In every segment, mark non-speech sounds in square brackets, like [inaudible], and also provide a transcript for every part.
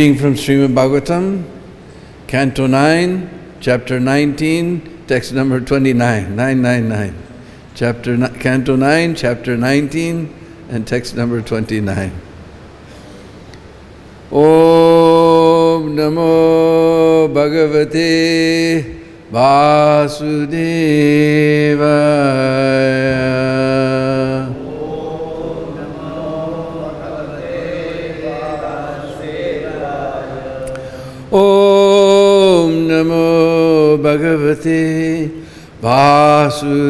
Reading from Srimad Bhagavatam, Canto 9, Chapter 19, text number 29, 999. Chapter, Canto 9, Chapter 19, and text number 29. Om Namo Bhagavate Vasudevaya. Om Namo Bhagavate Vasudevaya.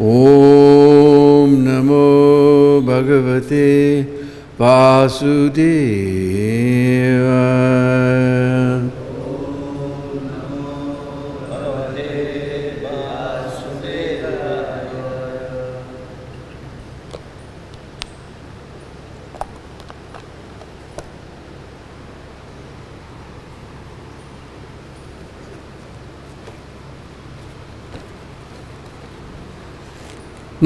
Om Namo Bhagavate Vasudevaya.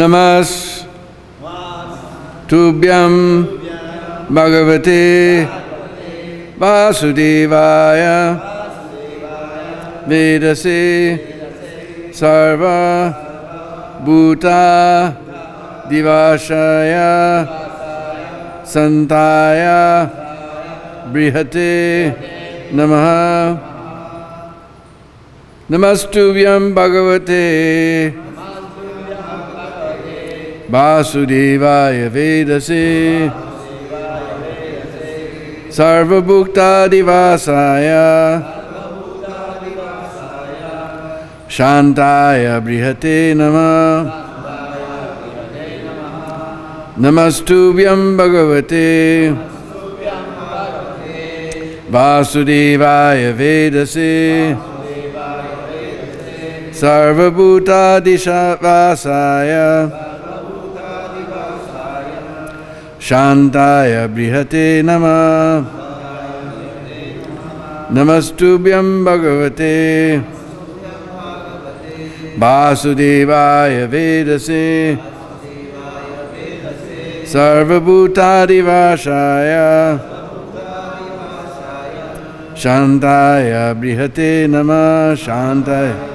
Namas Tubhyam Bhagavate Vasudevaya Vedase Sarva Bhuta Divashaya Santaya Brihate Namaha Namastuvyam Bhagavate Vasudevaya Vedase. Sarvabhukta Divasaya Shantaya Brihate Nama Namastubhyam Bhagavate. Vasudevaya Vedase Sarvabhuta Dishavasaya Shantaya Brihate Nama Namastubhyam Bhagavate Vasudevaya Vedase Sarvabhutadi Vashaya Shantaya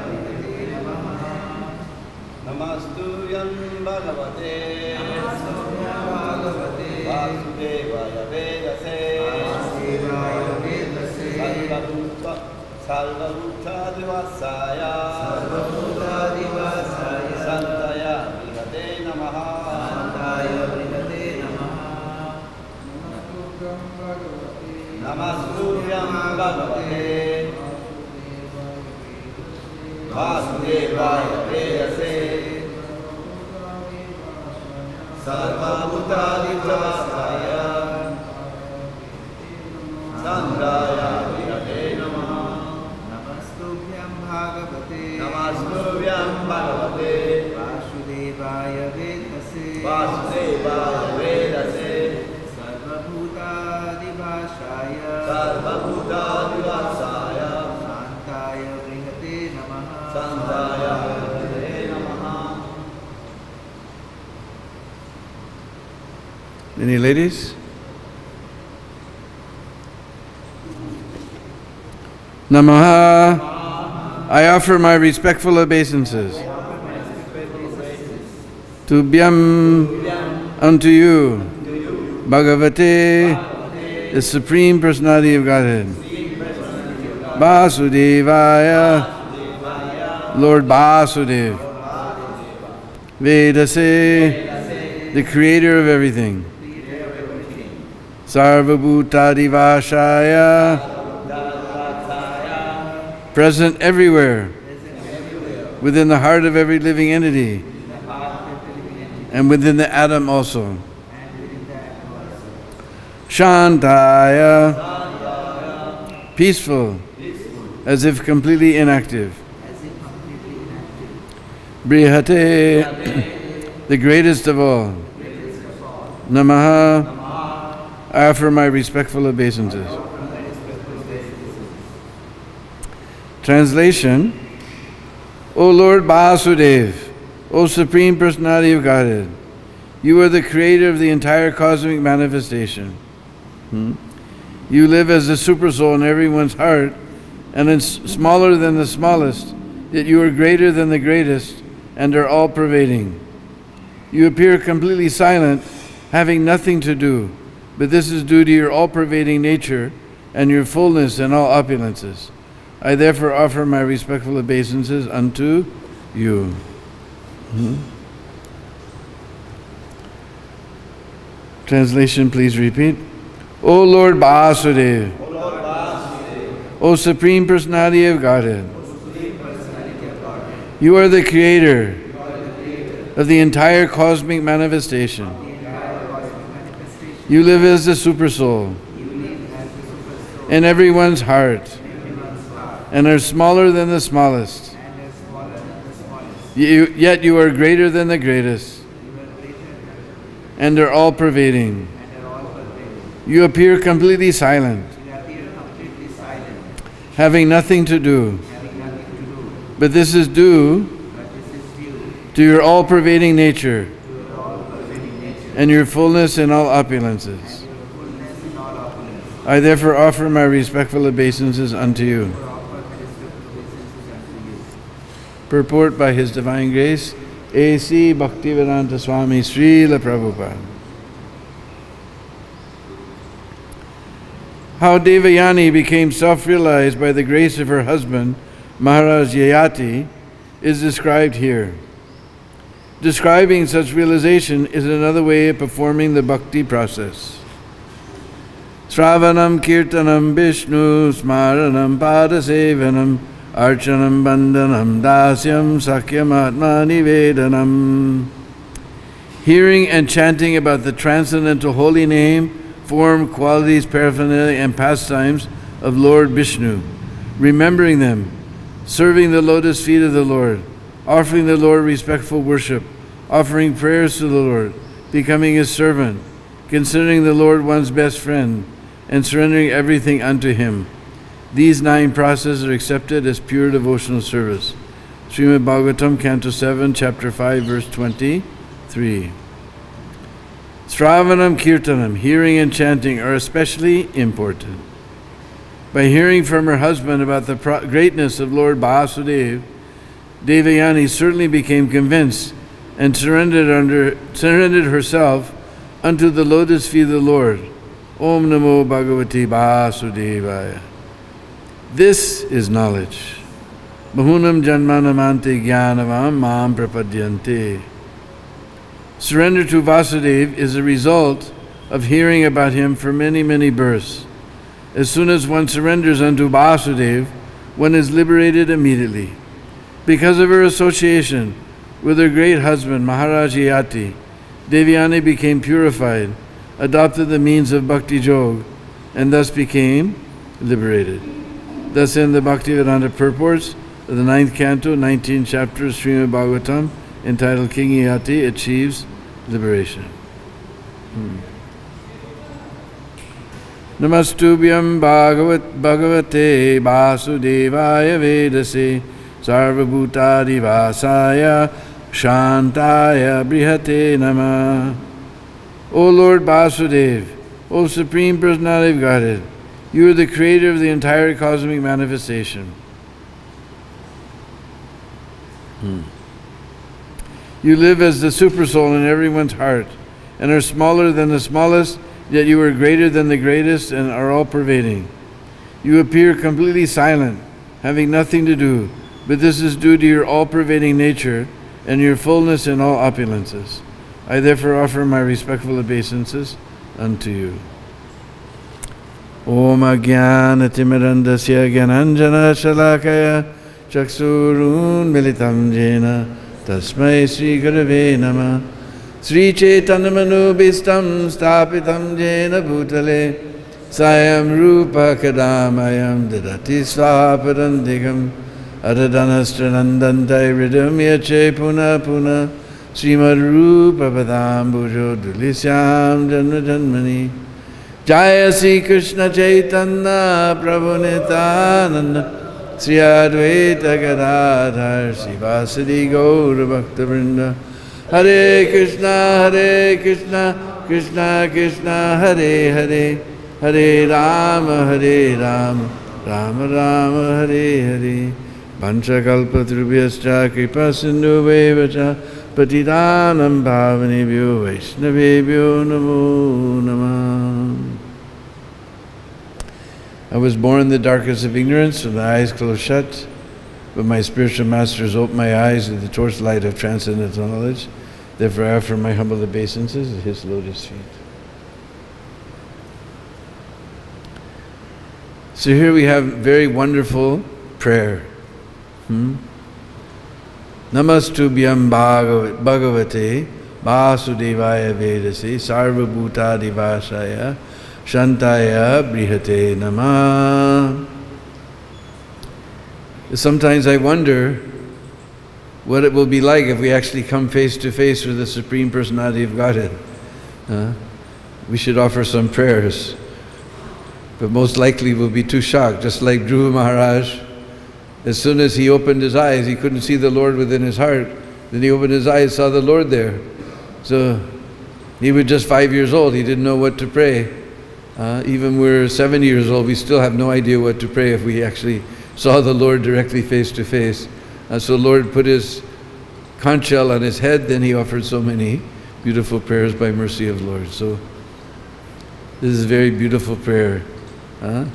Namaha. I offer my respectful obeisances. to Tubhyam unto you. Bhagavate, the Supreme Personality of Godhead. Vasudevaya, Lord Vasudev. Vedase, the creator of everything. Sarvabhutadivashaya, present everywhere, within the heart of every living entity, and within the atom also. Shantaya, peaceful, as if completely inactive. Brihate, the greatest of all. Namaha, I offer my respectful obeisances. Translation O Lord Basudev, O Supreme Personality of Godhead, you are the creator of the entire cosmic manifestation. Hmm? You live as the supersoul in everyone's heart, and is smaller than the smallest, yet you are greater than the greatest, and are all pervading. You appear completely silent, having nothing to do, but this is due to your all pervading nature and your fullness in all opulences. I therefore offer my respectful obeisances unto you. Hmm? Translation, please repeat. O Lord Basudev, O Supreme Personality of Godhead, you are the creator of the entire cosmic manifestation. entire cosmic manifestation. You live as the supersoul in everyone's heart, and are smaller than the smallest. You, yet you are greater than the greatest and are all pervading. You appear completely silent, having nothing to do, but this is due to your all pervading nature and your fullness in all opulences. I therefore offer my respectful obeisances unto you. For offer my respectful obeisances unto you. Purport by His Divine Grace, A.C. Bhaktivedanta Swami Srila Prabhupada. How Devayani became self realized by the grace of her husband, Maharaj Yayati, is described here. Describing such realization is another way of performing the bhakti process. Sravanam Kirtanam Vishnu Smaranam Padasevanam Archanam Bandhanam Dasyam Sakyam Hearing and chanting about the transcendental holy name, form, qualities, paraphernalia, and pastimes of Lord Vishnu, remembering them, serving the lotus feet of the Lord, offering the Lord respectful worship, offering prayers to the Lord, becoming his servant, considering the Lord one's best friend, and surrendering everything unto him. These nine processes are accepted as pure devotional service. Srimad Bhagavatam, Canto 7, Chapter 5, verse 23. Sravanam Kirtanam, hearing and chanting, are especially important. By hearing from her husband about the greatness of Lord Basudev, Devayani certainly became convinced and surrendered, under, surrendered herself unto the lotus feet of the Lord. Om Namo Bhagavati Vasudevaya. This is knowledge. Bahunam Janmanamante Jnanavam Mam Prapadyante. Surrender to Vasudev is a result of hearing about him for many, many births. As soon as one surrenders unto Vasudev, one is liberated immediately. Because of her association with her great husband, Maharaj Yati, Devayani became purified, adopted the means of bhakti jog, and thus became liberated. Thus in the Bhaktivedanta purports of the ninth canto, 19th chapter of Srimad Bhagavatam, entitled King Yati achieves liberation. Hmm. Namastubhyam Bhagavat Bhagavate Vasudevaya Vedase Sarvabhutadi Vasaya Shantaya Brihate Nama. O Lord Vasudev, O Supreme Personality of Godhead, you are the creator of the entire cosmic manifestation. Hmm. You live as the supersoul in everyone's heart and are smaller than the smallest, yet you are greater than the greatest and are all pervading. You appear completely silent, having nothing to do, but this is due to your all pervading nature and your fullness in all opulences. I therefore offer my respectful obeisances unto you. ॐ अज्ञानतिमिरन्दस्य ज्ञानाञ्जनशलाकय चक्षुरुन्मिलितं येन तस्मै श्रीगुरवे नमः। श्रीचेतनमनोभीष्टं स्थापितं येन भूतले। सायं रूपकदामयं ददति स्वापदं दिगम् अदधनश्चनन्दन्दै यचे पुनः पुनः। श्रीमद्रूपपदाम्बुजो दुलिस्यां जन्मजन्मनि Puna Srimad Rupa Padambujo Dulisyam Janma Janmani Jaya Sri Krishna Chaitanya Prabhu Nityananda Sri Advaita Gadadhar Sivasadi Gaur Bhakta Vrinda Hare Krishna Hare Krishna Krishna Krishna Hare Hare Hare Rama Hare Rama Rama Rama Hare Hare Panchakalpatrubhyascha I was born in the darkness of ignorance with my eyes closed shut, but my spiritual masters opened my eyes with the torchlight of transcendental knowledge. Therefore, I offer my humble obeisances at His lotus feet. So here we have very wonderful prayer. Hmm? Namastubhyam Bhagav- Bhagavate Vasudevaya Vedasi Sarvabhuta Divasaya Shantaya Brihate Nama. Sometimes I wonder what it will be like if we actually come face to face with the Supreme Personality of Godhead. Uh, we should offer some prayers. But most likely we'll be too shocked, just like Dhruva Maharaj. As soon as he opened his eyes, he couldn't see the Lord within his heart. Then he opened his eyes, saw the Lord there. So he was just five years old. He didn't know what to pray. Uh, even we're seven years old, we still have no idea what to pray if we actually saw the Lord directly face to face. Uh, so Lord put his conch shell on his head, then he offered so many beautiful prayers by mercy of Lord. So this is a very beautiful prayer. Huh?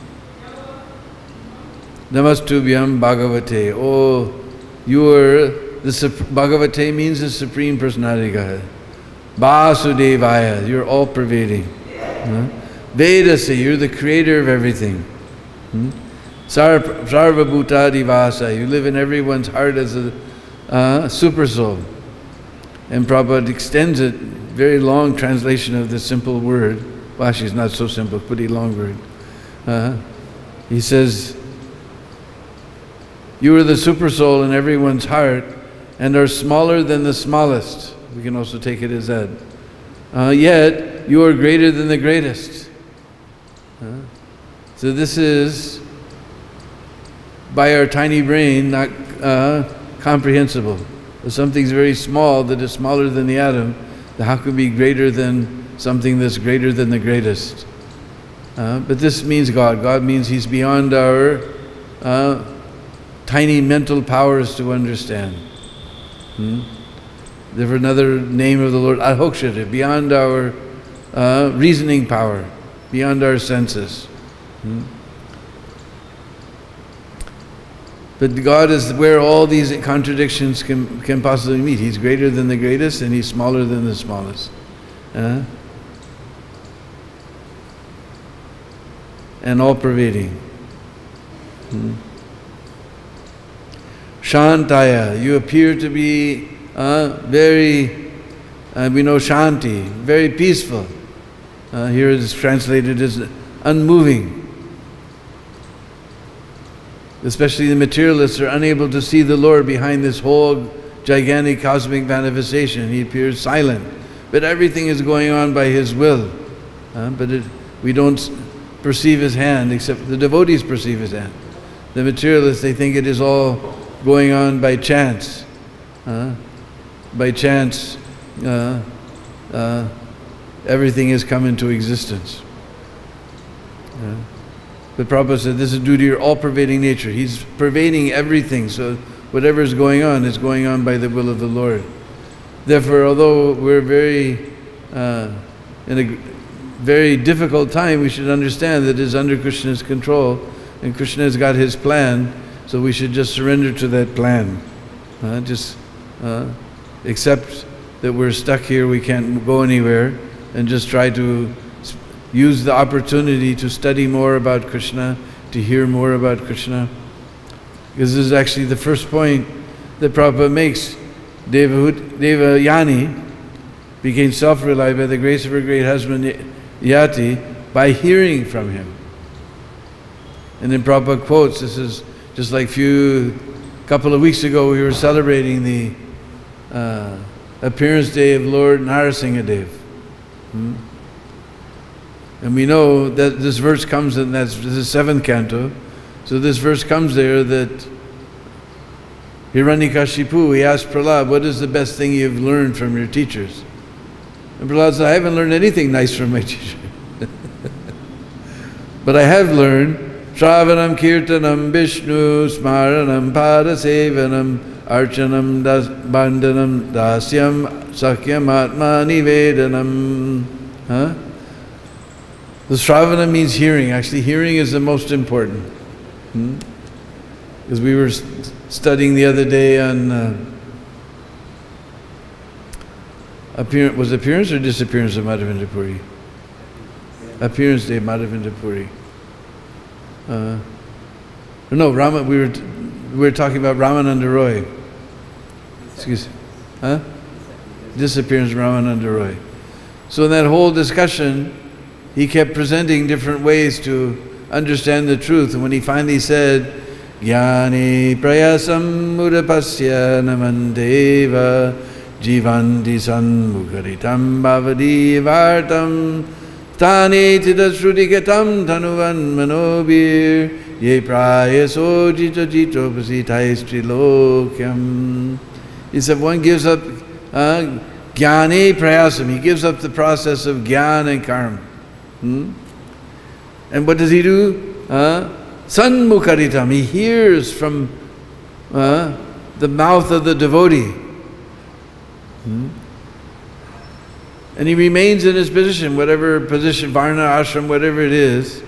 Namastubhyam Bhagavate. Oh, you are the Bhagavate means the Supreme Personality God. Vasudevaya, you're all pervading. Huh? Vedasi, you're the creator of everything. Hmm? Sar- Sarvabhutadi Vasa, you live in everyone's heart as a uh, super soul. And Prabhupada extends it, very long translation of the simple word. Vashi is not so simple, pretty long word. Uh, he says, You are the super soul in everyone's heart and are smaller than the smallest. We can also take it as that. Uh, yet, you are greater than the greatest. So, this is by our tiny brain not uh, comprehensible. If something's very small that is smaller than the atom, then how can it be greater than something that's greater than the greatest? Uh, but this means God. God means He's beyond our uh, tiny mental powers to understand. Hmm? Therefore, another name of the Lord, Adhokshaja, beyond our uh, reasoning power, beyond our senses. Hmm? But God is where all these contradictions can, can possibly meet. He's greater than the greatest and He's smaller than the smallest. Uh, and all pervading. Hmm. Shantaya, you appear to be uh, very, uh, we know Shanti, very peaceful. Uh, here it is translated as unmoving. Especially the materialists are unable to see the Lord behind this whole gigantic cosmic manifestation. He appears silent, but everything is going on by His will. Uh, but it, we don't perceive His hand, except the devotees perceive His hand. The materialists, they think it is all going on by chance. Uh, by chance, uh, uh, everything has come into existence. Uh, but Prabhupada said this is due to your all pervading nature. He's pervading everything, so whatever is going on is going on by the will of the Lord. Therefore, although we're very uh, in a very difficult time, we should understand that it is under Krishna's control, and Krishna has got his plan, so we should just surrender to that plan. Uh, just uh, accept that we're stuck here, we can't go anywhere, and just try to use the opportunity to study more about Krishna, to hear more about Krishna. Because this is actually the first point that Prabhupada makes. Devayani became self-reliant by the grace of her great husband Yati by hearing from him. And then Prabhupada quotes, this is just like a few couple of weeks ago we were celebrating the uh, appearance day of Lord Narasimhadev. Hmm? And we know that this verse comes in that's the seventh canto, So this verse comes there that Hiranyakashipu, he asked Prahlad, what is the best thing you've learned from your teachers? And Prahlad said, I haven't learned anything nice from my [laughs] teacher. but I have learned Shravanam Kirtanam Vishnu Smaranam Padasevanam Archanam das, Bandhanam Dasyam Sakyam. Huh? The Shravana means hearing. Actually, hearing is the most important. Hmm? Because we were studying the other day on uh, appearance, was appearance or disappearance of Madhavendra Puri? Appearance Day, Madhavendra Puri. Uh, no, Rama, we were, we were talking about Ramananda Roy. Excuse me. Huh? Disappearance of Ramananda Roy. So in that whole discussion, he kept presenting different ways to understand the truth. And when he finally said, Jnani prayasam mudapasya namandeva jivanti sanmukaritam bhavadi vartam tani tidasrudikatam tanuvan manobir ye prayaso jito jito pasitai He said one gives up uh, prayasam, he gives up the process of jnana and karma. Hmm? And what does he do? Uh, Sanmukaritam, he hears from uh, the mouth of the devotee. Hmm? And he remains in his position, whatever position, Varna, Ashram, whatever it is.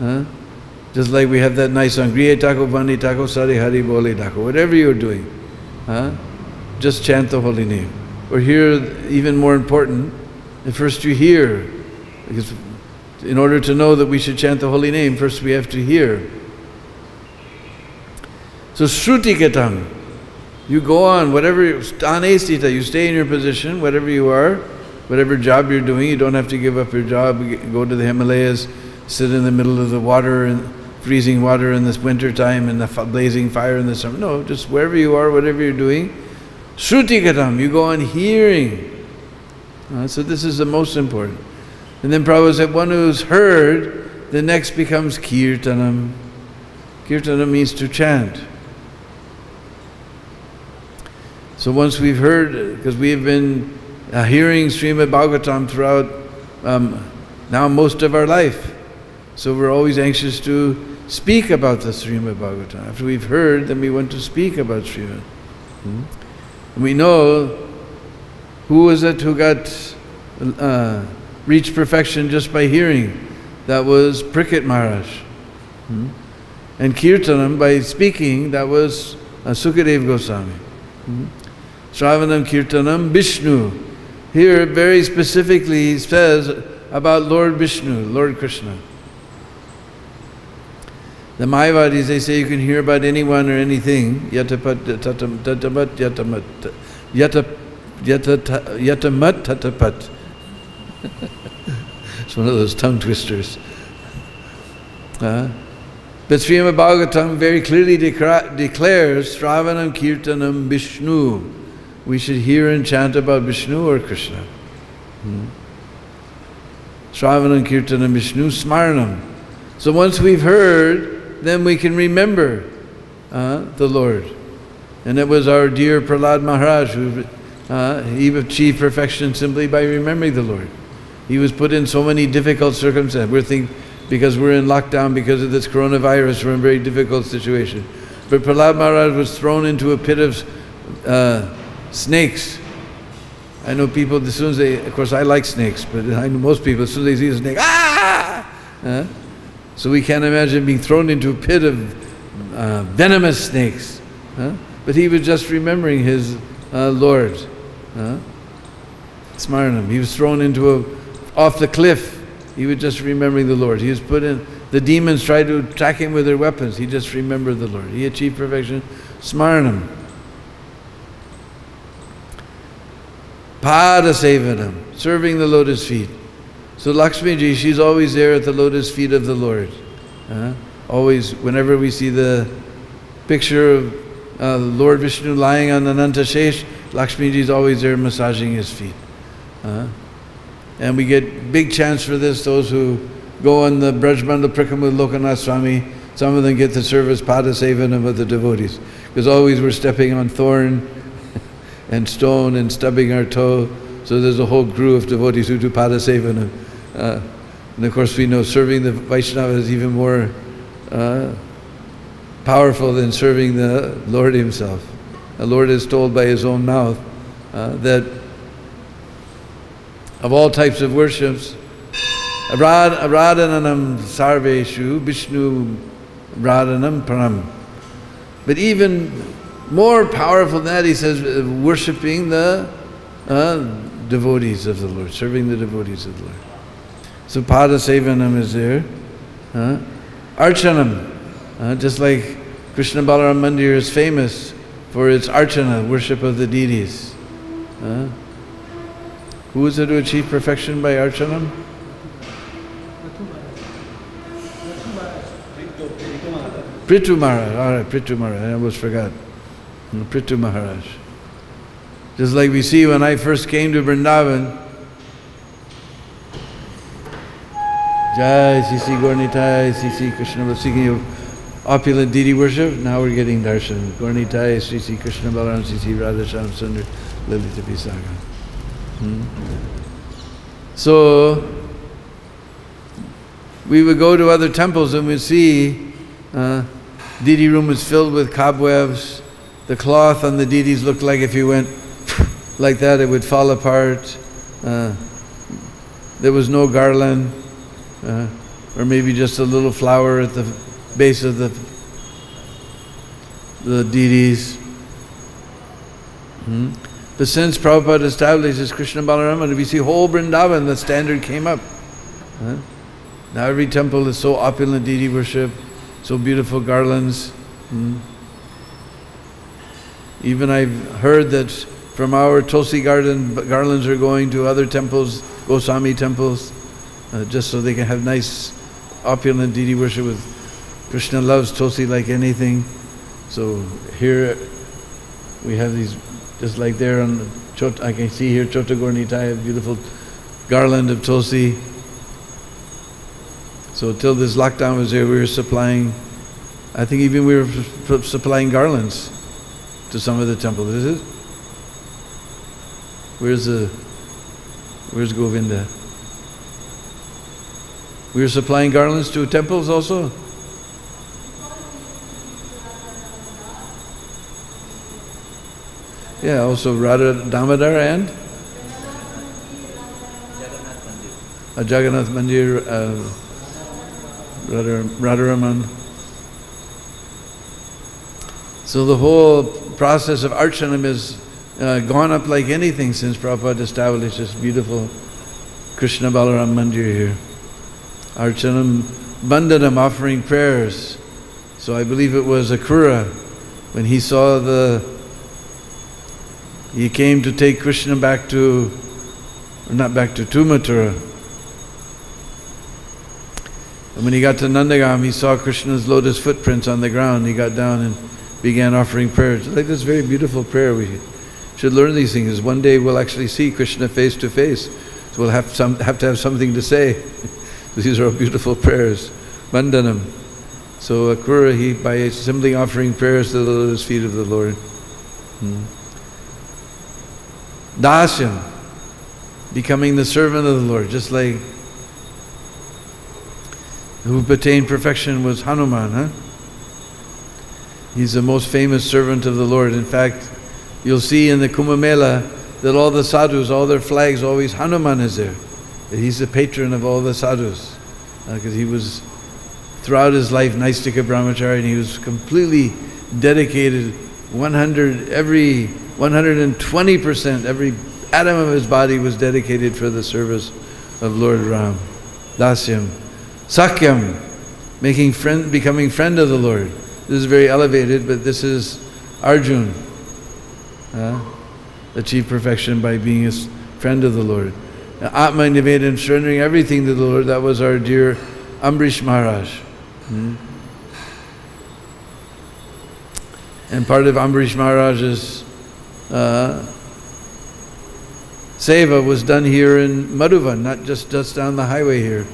Uh, just like we have that nice song, Griye Tako Bandi Tako Sari Hari Boli Tako, whatever you're doing, uh, just chant the holy name. Or here, even more important, at first you hear, because in order to know that we should chant the holy name, first we have to hear. So Shruti Katam, you go on, whatever, Sthanestita, you stay in your position, whatever you are, whatever job you're doing, you don't have to give up your job, go to the Himalayas, sit in the middle of the water and freezing water in this winter time and the blazing fire in the summer. No, just wherever you are, whatever you're doing. Shruti Katam, you go on hearing. Uh, so this is the most important. And then Prabhupada said, one who's heard, the next becomes kirtanam. Kirtanam means to chant. So once we've heard, because we have been uh, hearing Srimad Bhagavatam throughout um, now most of our life, so we're always anxious to speak about the Srimad Bhagavatam. After we've heard, then we want to speak about Srimad. Hmm? We know who was it who got uh, reached perfection just by hearing? That was Parikshit Maharaj. Hmm? And Kirtanam, by speaking, that was uh, Sukadev Goswami. Hmm? Shravanam Kirtanam Vishnu. Here, very specifically, he says about Lord Vishnu, Lord Krishna. The Mayavadis, they say you can hear about anyone or anything. Yatamat, tatapat. [laughs] it's one of those tongue twisters. Uh, but Srimad Bhagavatam very clearly declares Sravanam Kirtanam Vishnu. We should hear and chant about Vishnu or Krishna. Hmm. Sravanam Kirtanam Vishnu Smaranam. So once we've heard, then we can remember uh, the Lord. And it was our dear Prahlad Maharaj who uh, he achieved perfection simply by remembering the Lord. He was put in so many difficult circumstances. We're thinking, because we're in lockdown because of this coronavirus, we're in a very difficult situation. But Prahlad Maharaj was thrown into a pit of uh, snakes. I know people, as soon as they, of course I like snakes, but I know most people, as soon as they see a snake, ah! Uh, so we can't imagine being thrown into a pit of uh, venomous snakes. But he was just remembering his uh, Lord. Uh, Smaranam. He was thrown into a, off the cliff. He was just remembering the Lord. He was put in, the demons tried to attack him with their weapons. He just remembered the Lord. He achieved perfection. Smaranam. Pada Sevanam, serving the lotus feet. So Lakshmi ji, she's always there at the lotus feet of the Lord. Uh, always, whenever we see the picture of uh, Lord Vishnu lying on the Nantashesh, Lakshmi ji is always there massaging his feet. Uh, and we get big chance for this, those who go on the Braj Mandal Parikram with Lokanath Swami, Some of them get the service padasevanam of the devotees. Because always we're stepping on thorn [laughs] and stone and stubbing our toe. So there's a whole crew of devotees who do padasevanam. Uh, and of course we know serving the Vaishnava is even more uh, powerful than serving the Lord Himself. The Lord is told by His own mouth uh, that of all types of worships, Radhananam Sarveshu Vishnu Radhanam Pranam. But even more powerful than that, he says, worshipping the uh, devotees of the Lord, serving the devotees of the Lord. So Pada Sevanam is there. Uh, Archanam, uh, just like Krishna Balaram Mandir is famous for its archana, worship of the deities. Uh, who is it to achieve perfection by archanam? Prithu Maharaj, all right, Maharaj, I almost forgot. Prithu Maharaj. Just like we see when I first came to Vrindavan, Jai Sisi Gornitai, Sisi Krishna was speaking of opulent deity worship. Now we're getting darshan. Gornitai, Sisi Krishna Balaram, Sisi Radha Shyamsundar, Lalita Vishakha. Hmm? So we would go to other temples and we'd see uh, deity room was filled with cobwebs. The cloth on the deities looked like if you went like that, it would fall apart. Uh, there was no garland, uh, or maybe just a little flower at the base of the the deities. Hmm? But since Prabhupada established Krishna Balarama, we see whole Vrindavan, the standard came up. Huh? Now every temple is so opulent deity worship, so beautiful garlands. Hmm? Even I've heard that from our Tulsi garden, garlands are going to other temples, Goswami temples, uh, just so they can have nice opulent deity worship with Krishna loves Tulsi like anything. So here we have these just like there on the Chot, I can see here Chota Gornitai, a beautiful garland of Tulsi. So till this lockdown was there, we were supplying, I think even we were supplying garlands to some of the temples, is it? Where's the, where's Govinda? We are supplying garlands to temples also? Yeah, also Radha Damodar and? Jagannath Mandir. A Jagannath Mandir, uh, Radha, Radharaman. So the whole process of Archanam has uh, gone up like anything since Prabhupada established this beautiful Krishna Balaram Mandir here. Archanam Bandhanam offering prayers. So I believe it was Akrura when he saw the he came to take Krishna back to not back to Tumatura. And when he got to Nandagam, he saw Krishna's lotus footprints on the ground. He got down and began offering prayers. Like this very beautiful prayer. We should learn these things. One day we'll actually see Krishna face to face. So we'll have, some, have to have something to say. [laughs] These are all beautiful prayers. Vandanam. So Akrura, he, by simply offering prayers to the lotus feet of the Lord. Hmm. Dasyam, becoming the servant of the Lord, just like who attained perfection was Hanuman, huh? He's the most famous servant of the Lord. In fact, you'll see in the Kumbh Mela that all the sadhus, all their flags, always Hanuman is there. He's the patron of all the sadhus. Because uh, he was, throughout his life, Naistika Brahmachari, and he was completely dedicated 100, every 120%, every atom of his body was dedicated for the service of Lord Ram. Dasyam. Sakyam, making friend, becoming friend of the Lord. This is very elevated, but this is Arjun. Uh, achieve perfection by being a friend of the Lord. Atma Nivedan, surrendering everything to the Lord, that was our dear Ambrish Maharaj. Hmm? And part of Ambrish Maharaj's uh, seva was done here in Madhuvan, not just, just down the highway here.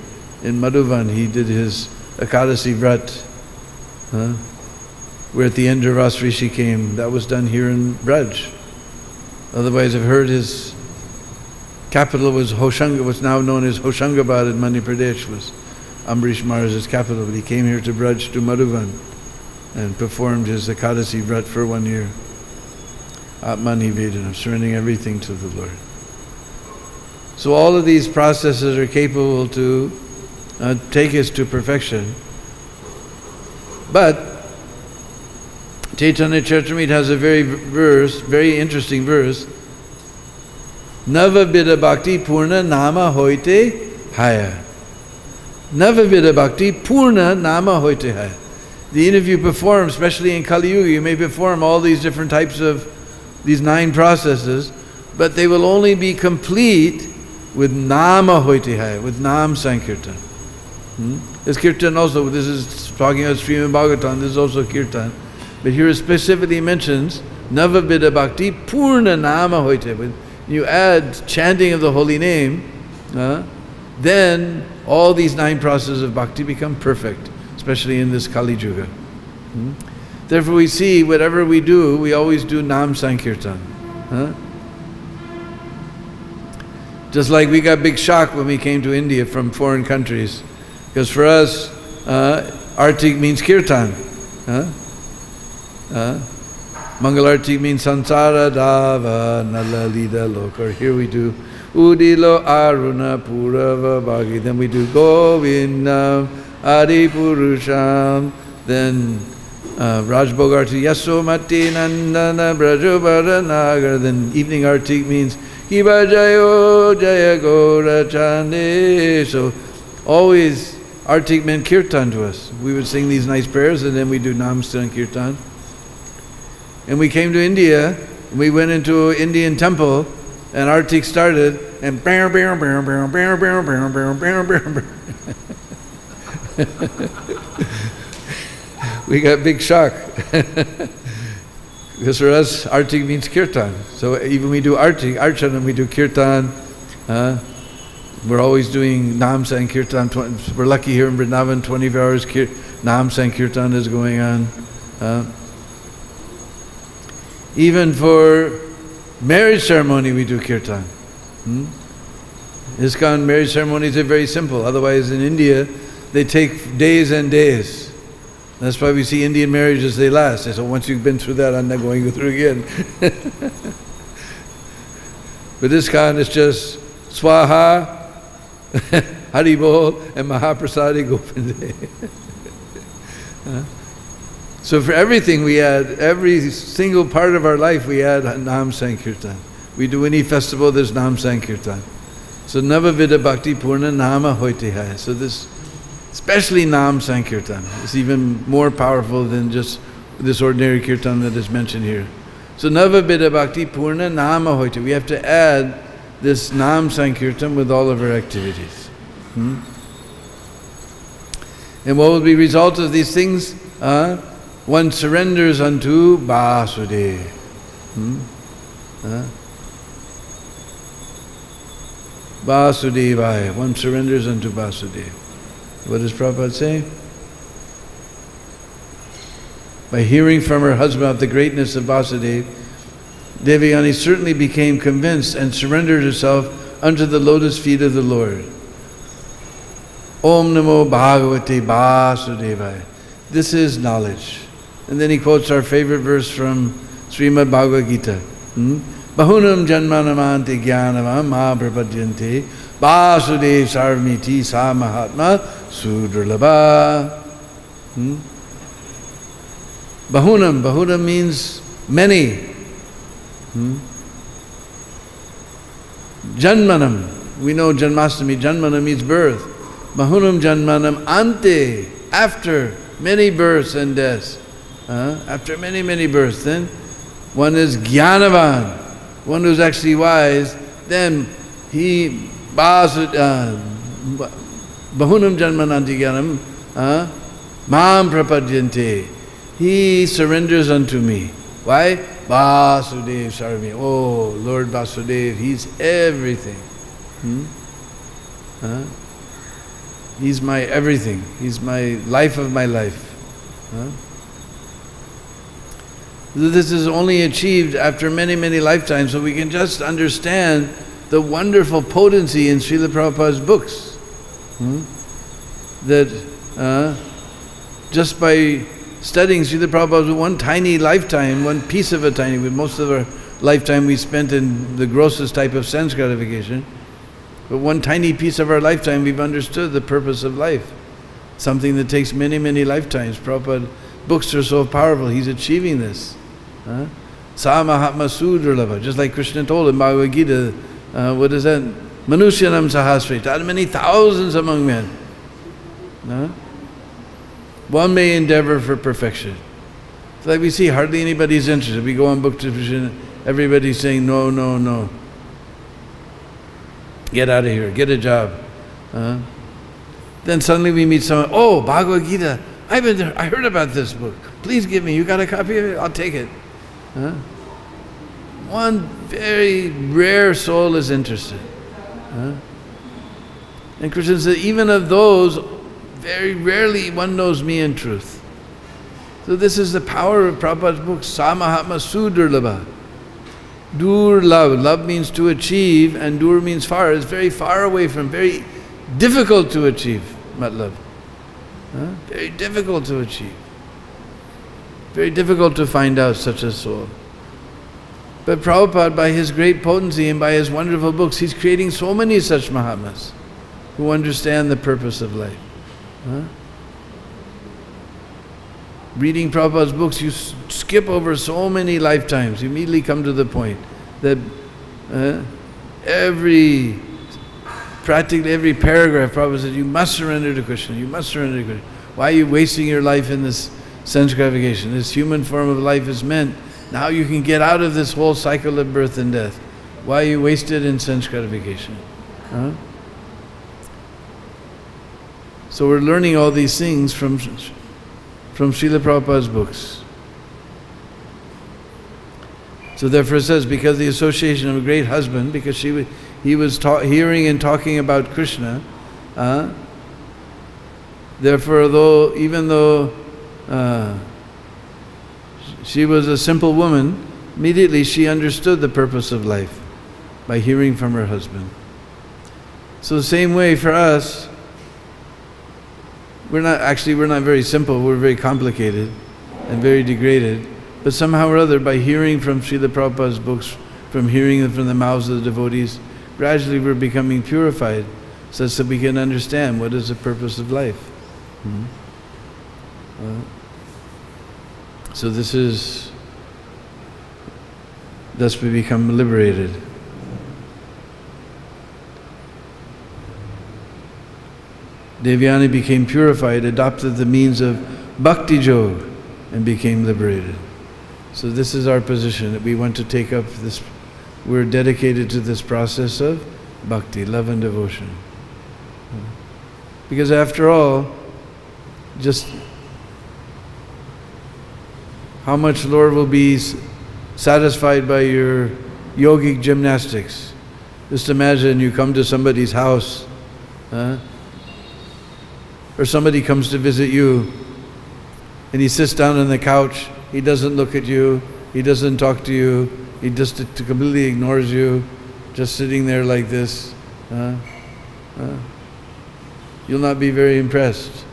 In Madhuvan, he did his Ekadasi Vrat Huh? Where at the end of Ras came, that was done here in Braj. Otherwise, I've heard his capital was Hoshanga, what's now known as Hoshangabad in Madhya Pradesh, was Ambarish Maharaj's capital. But he came here to Braj to Madhuban and performed his Ekadasi Vrat for one year. at Atmani Vedana, surrendering everything to the Lord. So all of these processes are capable to uh, take us to perfection. But Chaitanya Charitamrita has a very verse, very interesting verse. Navabida Bhakti Purna Nama Hoite Haya. Navavida Bhakti Purna Nama Hoite Haya. The interview perform, especially in Kali Yuga, you may perform all these different types of these nine processes, but they will only be complete with Nama Hoite Haya, with Nam Sankirtan. Hmm? This Kirtan also, this is talking about Srimad Bhagavatam, this is also Kirtan. But here it specifically mentions Navabida Bhakti Purna Nama Hoite. When you add chanting of the holy name, uh, then all these nine processes of bhakti become perfect, especially in this Kali Yuga. Hmm? Therefore, we see whatever we do, we always do Nam Sankirtan. Huh? Just like we got big shock when we came to India from foreign countries, because for us, uh, Artik means Kirtan. Huh? Mangalarti means Sansara Dava Nalalida Lokar. Here we do Udilo Aruna Purava Bhagi. Then we do Govindam Adi Purusham. Then uh, Raj Bogarti Yaso Mati Nandana Brajobara Nagar. Then evening artik means Kiba Jayo Jaya Chande. So always artik meant kirtan to us. We would sing these nice prayers and then we do Nam Sankirtan. And we came to India, we went into an Indian temple, and Artik started, and bear, bear, bear, bear, bear, bear, bear, bear, bear, bear, we got big shock. because for us, Artik means kirtan. So even we do Artik, Archana, we do kirtan. Uh, we're always doing Nam Sankirtan. We're lucky here in Vrindavan, 24 hours kir- Nam Sankirtan is going on. Uh, even for marriage ceremony, we do kirtan. Hmm? ISKCON marriage ceremonies are very simple. Otherwise, in India, they take days and days. That's why we see Indian marriages, they last. So once you've been through that, I'm not going through again. [laughs] but ISKCON is just Swaha, [laughs] Haribol, and Mahaprasadi Govinde. [laughs] huh? So for everything we add, every single part of our life we add Nam Sankirtan. We do any festival, there's Nam Sankirtan. So Navavida Bhakti Purna Nama Hoitihaya. So this, especially Nam Sankirtan, is even more powerful than just this ordinary kirtan that is mentioned here. So Navavida Bhakti Purna Nama Hoiti. We have to add this Nam Sankirtan with all of our activities. Hmm? And what will be result of these things? Uh, one surrenders unto Vasudeva. Hmm? Huh? Vasudevaya. One surrenders unto Vasudeva. What does Prabhupada say? By hearing from her husband of the greatness of Vasudeva, Devayani certainly became convinced and surrendered herself unto the lotus feet of the Lord. Om Namo Bhagavate Vasudevaya. This is knowledge. And then he quotes our favorite verse from Srimad Bhagavad Gita. Hmm? Bahunam janmanamanti jnanavam mahaprapadyante Vasudev sarvamiti sa mahatma sudralabha. Hmm? Bahunam, Bahunam means many. Hmm? Janmanam, we know Janmastami, Janmanam means birth. Bahunam Janmanam ante, after many births and deaths. Uh, after many, many births, then one is Jnanavan, one who's actually wise, then he basud, uh, bahunam janmananti jnanam, uh, mam prapadyante. He surrenders unto me. Why? Vasudev Sarvami. Oh, Lord Vasudev, He's everything. Hmm? He's my everything. He's my life of my life. Huh? This is only achieved after many, many lifetimes, so we can just understand the wonderful potency in Srila Prabhupada's books. Hmm? That uh, just by studying Srila Prabhupada one tiny lifetime, one piece of a tiny, with most of our lifetime we spent in the grossest type of sense gratification, but one tiny piece of our lifetime we've understood the purpose of life. Something that takes many, many lifetimes. Prabhupada books are so powerful, he's achieving this. Sa Mahatma Sudurlabha, just like Krishna told in Bhagavad Gita, uh, what is that? Manushyanam Sahasreshu, out of many thousands among men. One may endeavor for perfection. It's like we see hardly anybody's interested. We go on book division, everybody's saying no, no, no. Get out of here, get a job. Then suddenly we meet someone, oh, Bhagavad Gita, I've been there, I heard about this book. Please give me, you got a copy of it? I'll take it. Huh? One very rare soul is interested. Huh? And Krishna said, even of those, very rarely one knows me in truth. So this is the power of Prabhupada's book, Samahatma Sudurlabha. Dur love. Love means to achieve, and dur means far. It's very far away from, very difficult to achieve, matlab. Huh? Very difficult to achieve. Very difficult to find out such a soul. But Prabhupada, by his great potency and by his wonderful books, he's creating so many such Mahatmas who understand the purpose of life. Huh? Reading Prabhupada's books, you skip over so many lifetimes. You immediately come to the point that uh, every, practically every paragraph, Prabhupada said, you must surrender to Krishna. You must surrender to Krishna. Why are you wasting your life in this sense gratification. This human form of life is meant, now you can get out of this whole cycle of birth and death. Why you wasted in sense gratification? Huh? So we're learning all these things from, from Srila Prabhupada's books. So therefore it says, because the association of a great husband, because she, he was hearing and talking about Krishna, uh, therefore though, even though uh, she was a simple woman, immediately she understood the purpose of life by hearing from her husband. So the same way for us, we're not actually we're not very simple, we're very complicated and very degraded. But somehow or other, by hearing from Srila Prabhupada's books, from hearing them from the mouths of the devotees, gradually we're becoming purified so that we can understand what is the purpose of life. Mm -hmm. uh, so this is, thus we become liberated. Devayani became purified, adopted the means of bhakti jog, and became liberated. So this is our position that we want to take up this. We're dedicated to this process of bhakti, love and devotion. Because after all, just how much Lord will be satisfied by your yogic gymnastics. Just imagine you come to somebody's house, huh? or somebody comes to visit you, and he sits down on the couch. He doesn't look at you. He doesn't talk to you. He just completely ignores you, just sitting there like this. Huh? Huh? You'll not be very impressed.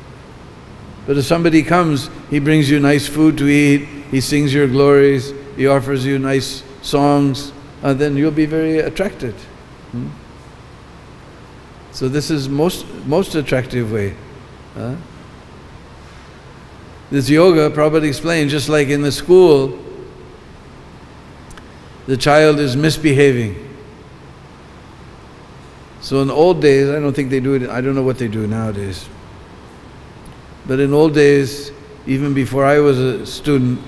But if somebody comes, he brings you nice food to eat, he sings your glories, he offers you nice songs, uh, then you'll be very attracted. Hmm? So this is most most attractive way. Huh? This yoga, Prabhupada explained, just like in the school, the child is misbehaving. So in the old days, I don't think they do it, I don't know what they do nowadays. But in old days, even before I was a student,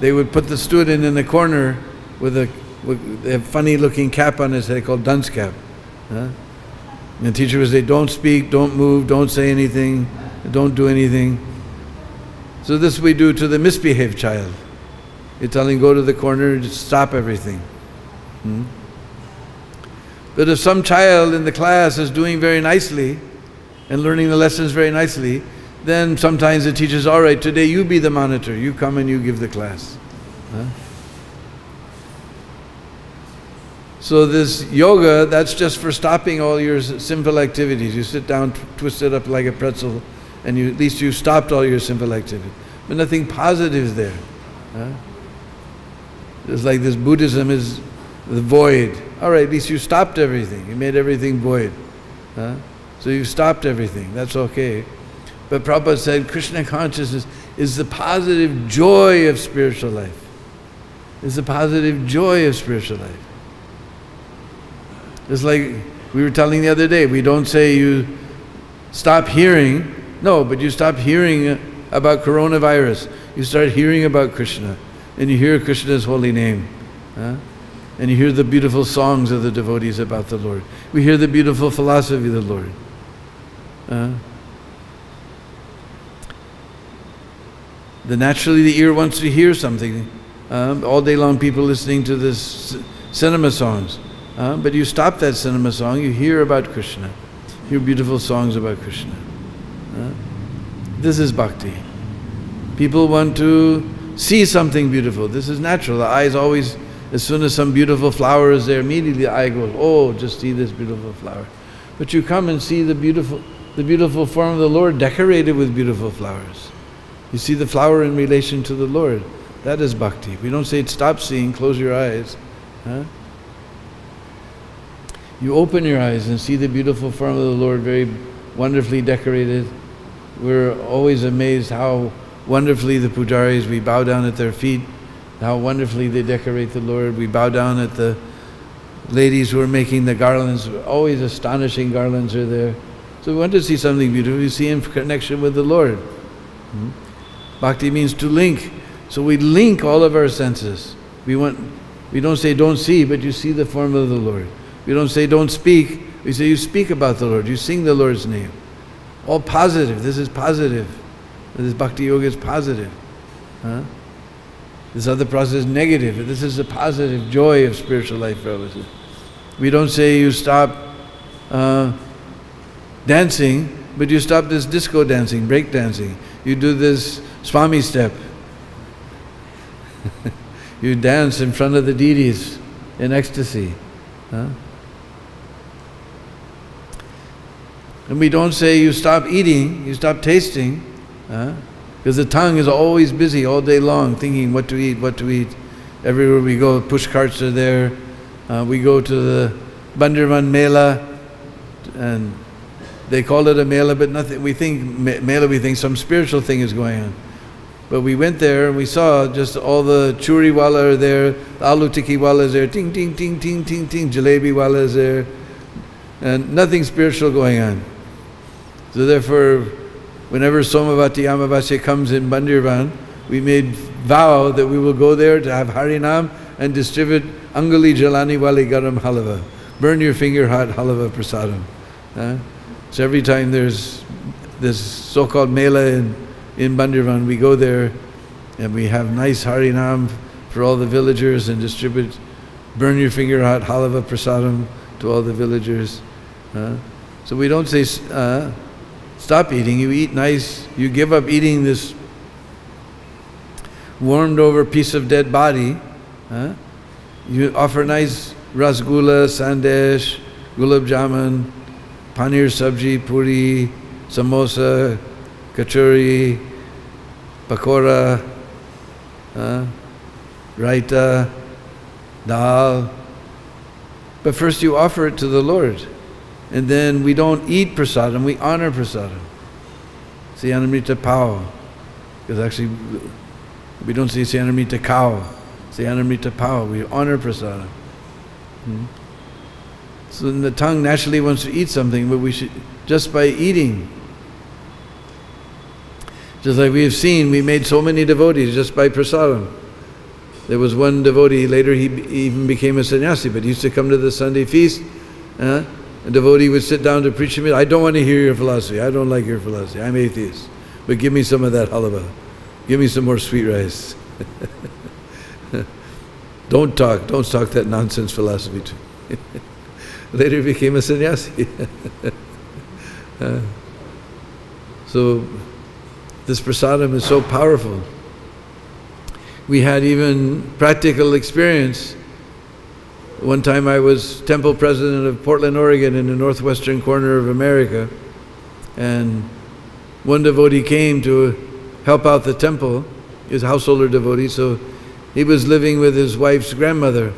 they would put the student in the corner with a, with a funny looking cap on his head called dunce cap. Huh? And the teacher would say, don't speak, don't move, don't say anything, don't do anything. So this we do to the misbehaved child. You're telling go to the corner, just stop everything. Hmm? But if some child in the class is doing very nicely and learning the lessons very nicely, then sometimes the teacher's, all right, today you be the monitor. You come and you give the class. Huh? So this yoga, that's just for stopping all your sinful activities. You sit down, twist it up like a pretzel, and you, at least you stopped all your sinful activity. But nothing positive is there. Huh? It's like this Buddhism is the void. All right, at least you stopped everything. You made everything void. Huh? So you stopped everything. That's okay. But Prabhupada said Krishna consciousness is the positive joy of spiritual life. It's the positive joy of spiritual life. It's like we were telling the other day, we don't say you stop hearing. No, but you stop hearing about coronavirus. You start hearing about Krishna. And you hear Krishna's holy name. Huh? And you hear the beautiful songs of the devotees about the Lord. We hear the beautiful philosophy of the Lord. Naturally the ear wants to hear something. Um, all day long, people listening to this cinema songs. Uh, but you stop that cinema song, you hear about Krishna, hear beautiful songs about Krishna. Uh, this is bhakti. People want to see something beautiful. This is natural. The eye is always, as soon as some beautiful flower is there, immediately the eye goes, oh, just see this beautiful flower. But you come and see the beautiful, the beautiful form of the Lord decorated with beautiful flowers. You see the flower in relation to the Lord. That is bhakti. We don't say it stop seeing, close your eyes. Huh? You open your eyes and see the beautiful form of the Lord very wonderfully decorated. We're always amazed how wonderfully the pujaris, we bow down at their feet, how wonderfully they decorate the Lord. We bow down at the ladies who are making the garlands. Always astonishing garlands are there. So we want to see something beautiful. We see in connection with the Lord. Hmm? Bhakti means to link. So we link all of our senses. We want we don't say don't see, but you see the form of the Lord. We don't say don't speak. We say you speak about the Lord. You sing the Lord's name. All positive. This is positive. This bhakti yoga is positive. Huh? This other process is negative. This is the positive joy of spiritual life, brothers. We don't say you stop uh, dancing, but you stop this disco dancing, break dancing. You do this Swami step. [laughs] you dance in front of the deities in ecstasy. Huh? And we don't say you stop eating, you stop tasting, because the tongue is always busy all day long thinking what to eat, what to eat. Everywhere we go, push carts are there. Uh, we go to the Bhandirvan Mela, and they call it a Mela, but nothing. We think Mela, we think some spiritual thing is going on. But we went there and we saw just all the churi wala are there, the aloo tikki wala is there, ting, ting, ting, ting, ting, ting, jalebi wala is there, and nothing spiritual going on. So therefore, whenever Somavati Amavasya comes in Bhandirvan, we made vow that we will go there to have Harinam and distribute Angali Jalani Wali Garam Halava. Burn your finger hot halava prasadam. Uh, so every time there's this so-called mela in, in Bhandirvan, we go there and we have nice Harinam for all the villagers and distribute burn your finger hot halava prasadam to all the villagers. Uh, so we don't say, uh, stop eating, you eat nice, you give up eating this warmed over piece of dead body. Huh? You offer nice rasgulla, sandesh, gulab jamun, paneer sabji, puri, samosa, kachori, pakora, uh, raita, dal. But first you offer it to the Lord. And then we don't eat prasadam, we honor prasadam. Siyanamrita pao. Because actually, we don't say Siyanamrita cow. Siyanamrita pao. We honor prasadam. Hmm? So the tongue naturally wants to eat something, but we should, just by eating, just like we have seen, we made so many devotees just by prasadam. There was one devotee, later he even became a sannyasi, but he used to come to the Sunday feast. Uh, a devotee would sit down to preach to me, I don't want to hear your philosophy. I don't like your philosophy. I'm atheist. But give me some of that halava. Give me some more sweet rice. [laughs] don't talk. Don't talk that nonsense philosophy to me. [laughs] Later became a sannyasi. [laughs] uh, so this prasadam is so powerful. We had even practical experience. One time I was temple president of Portland, Oregon, in the northwestern corner of America, and one devotee came to help out the temple, his householder devotee, so he was living with his wife's grandmother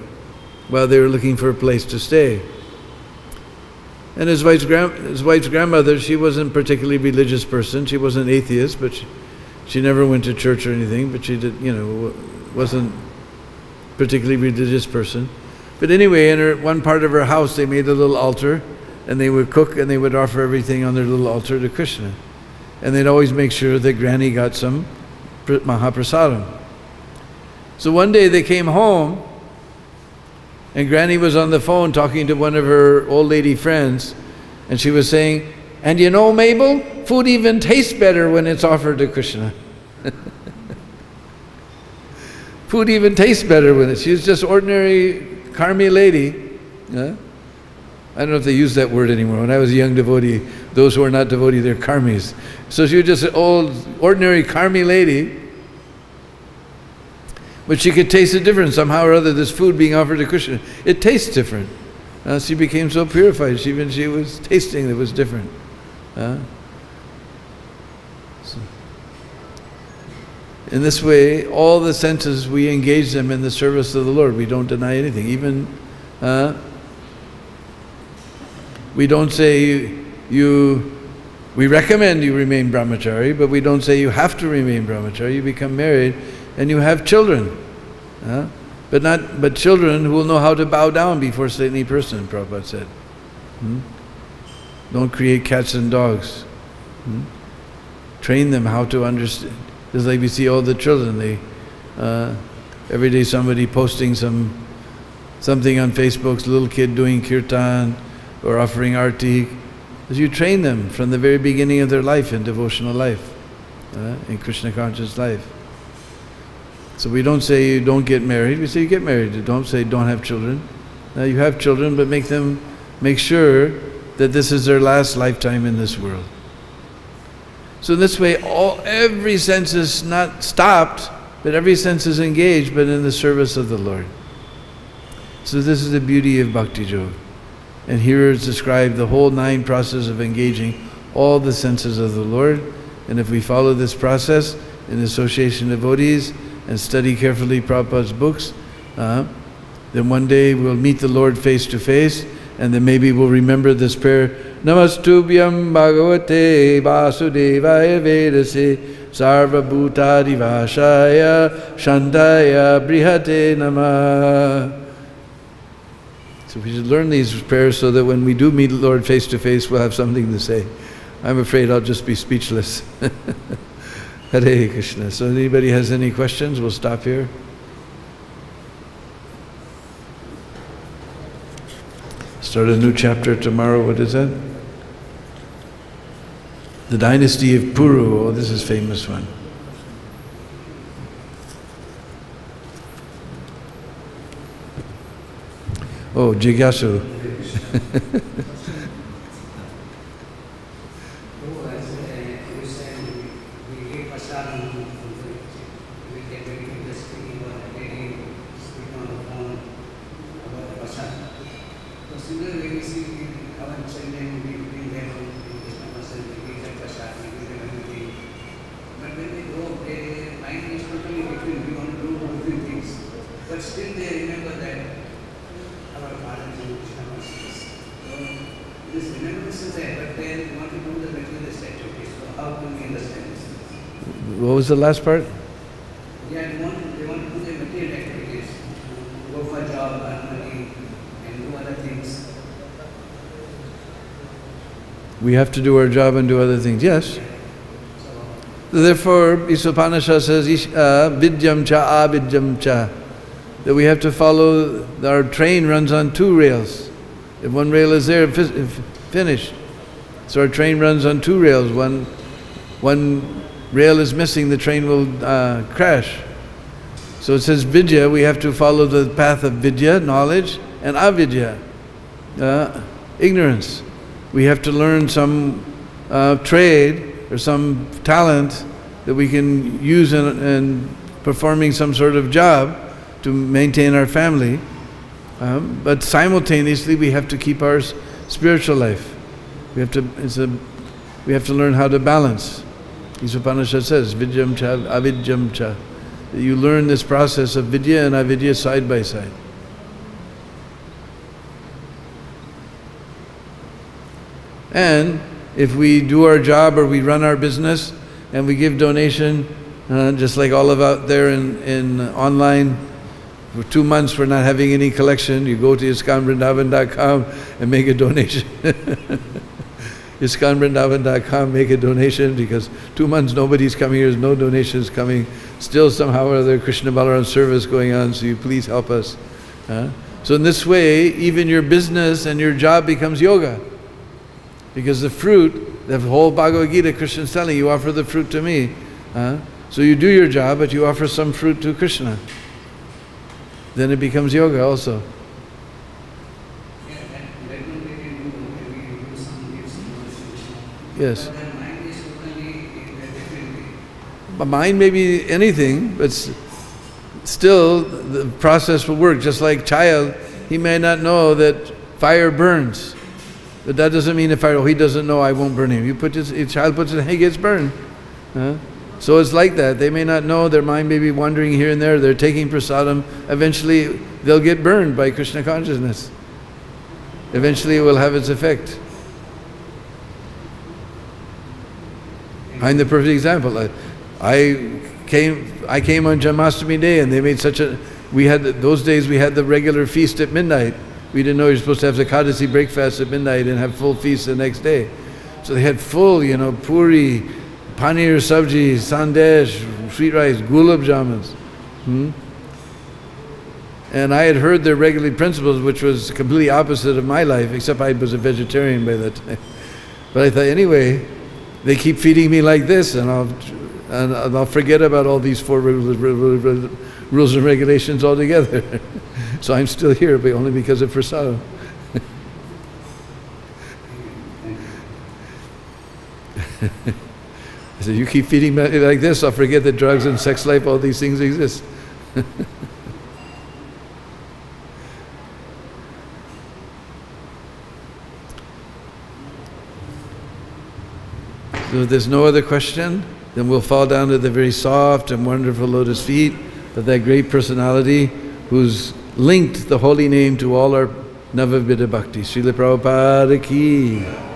while they were looking for a place to stay. And his wife's, his wife's grandmother, she wasn't a particularly religious person. She wasn't atheist, but she, she never went to church or anything, but she did, you know, wasn't particularly religious person. But anyway, in her, one part of her house, they made a little altar, and they would cook and they would offer everything on their little altar to Krishna. And they'd always make sure that Granny got some Mahaprasadam. So one day they came home, and Granny was on the phone talking to one of her old lady friends, and she was saying, And you know, Mabel, food even tastes better when it's offered to Krishna. [laughs] food even tastes better when it's. She's just ordinary karmi lady. I don't know if they use that word anymore. When I was a young devotee, those who are not devotee, they're karmis. So she was just an old, ordinary karmi lady. But she could taste the difference somehow or other, this food being offered to Krishna. It tastes different. Uh, she became so purified, she, even she was tasting it was different. Uh, so. In this way, all the senses, we engage them in the service of the Lord. We don't deny anything. Even uh, we don't say you, you, we recommend you remain brahmachari, but we don't say you have to remain brahmachari. You become married and you have children. But not but children who will know how to bow down before any person, Prabhupada said. Hmm? Don't create cats and dogs. Hmm? Train them how to understand. Just like we see all the children, they uh, every day somebody posting some something on Facebook, little kid doing kirtan, or offering arti, as you train them from the very beginning of their life in devotional life, uh, in Krishna conscious life. So we don't say you don't get married, we say you get married. Don't say don't have children. Now you have children, but make them, make sure that this is their last lifetime in this world. So in this way, all every sense is not stopped, but every sense is engaged, but in the service of the Lord. So this is the beauty of Bhakti Yoga. And here is described the whole nine process of engaging all the senses of the Lord. And if we follow this process in association of devotees and study carefully Prabhupada's books, uh, then one day we'll meet the Lord face to face, and then maybe we'll remember this prayer Namastubhyam Bhagavate Vasudevaya Vedase Sarva Bhutadi Vashaya Shantaya Brihate Namah. So we should learn these prayers so that when we do meet the Lord face to face, we'll have something to say. I'm afraid I'll just be speechless. [laughs] Hare Krishna. So anybody has any questions, we'll stop here. Start a new chapter tomorrow. What is that? The dynasty of Puru. Oh, this is famous one. Oh, Jigyasu. [laughs] the last part? Yeah, they want, they want to do their material activities, go for a job, earn money, and do other things. We have to do our job and do other things, yes. Therefore, Isopanishad says, uh, Vidyam cha avidyam cha, that we have to follow, our train runs on two rails. If one rail is there, finished. So our train runs on two rails. One, one rail is missing, the train will uh, crash. So it says vidya, we have to follow the path of vidya, knowledge, and avidya, uh, ignorance. We have to learn some uh, trade or some talent that we can use in, in performing some sort of job to maintain our family. Um, but simultaneously, we have to keep our spiritual life. We have to, it's a, we have to learn how to balance. This Upanishad says, Vidyam cha, avidyam cha. You learn this process of vidya and avidya side by side. And if we do our job or we run our business and we give donation, uh, just like all of out there in, in online, for two months we're not having any collection, you go to iskconvrindavan.com and make a donation. [laughs] iskconvrindavan.com, make a donation because two months nobody's coming here, there's no donations coming. Still somehow or other Krishna Balaram service going on, so you please help us. Uh, so in this way, even your business and your job becomes yoga. Because the fruit, the whole Bhagavad Gita, Krishna's telling you, offer the fruit to me. Uh, so you do your job, but you offer some fruit to Krishna. Then it becomes yoga also. Yeah, that, that one we can do, maybe do some, give some knowledge. Yes. But mind may be anything, but still the process will work. Just like child, he may not know that fire burns. But that doesn't mean if I, oh, he doesn't know, I won't burn him. You put his, if child puts it, he gets burned. Huh? So it's like that. They may not know, their mind may be wandering here and there, they're taking prasadam. Eventually, they'll get burned by Krishna consciousness. Eventually, it will have its effect. I'm the perfect example. I, I came, I came on Janmashtami day and they made such a, we had, those days we had the regular feast at midnight. We didn't know you're supposed to have the Ekadasi breakfast at midnight and have full feast the next day. So they had full, you know, puri, paneer sabji, sandesh, sweet rice, gulab jamans. Hmm? And I had heard their regular principles, which was completely opposite of my life, except I was a vegetarian by that time. [laughs] But I thought, anyway, they keep feeding me like this, and I'll, and I'll forget about all these four rules, and regulations altogether. [laughs] so I'm still here, but only because of prasadam. [laughs] I said, you keep feeding me like this, I'll forget that drugs and sex life, all these things exist. [laughs] So if there's no other question, then we'll fall down to the very soft and wonderful lotus feet of that great personality who's linked the holy name to all our Navavidha Bhakti. Srila Prabhupada ki.